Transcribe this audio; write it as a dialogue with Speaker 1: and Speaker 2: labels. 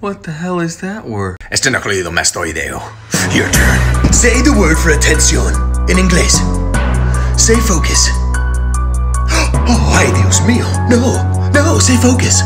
Speaker 1: What the hell is that word?
Speaker 2: Este naclido me estoy ideo. Your turn. Say the word for attention in English. Say focus. Oh, ay, Dios mío. No, no, say focus.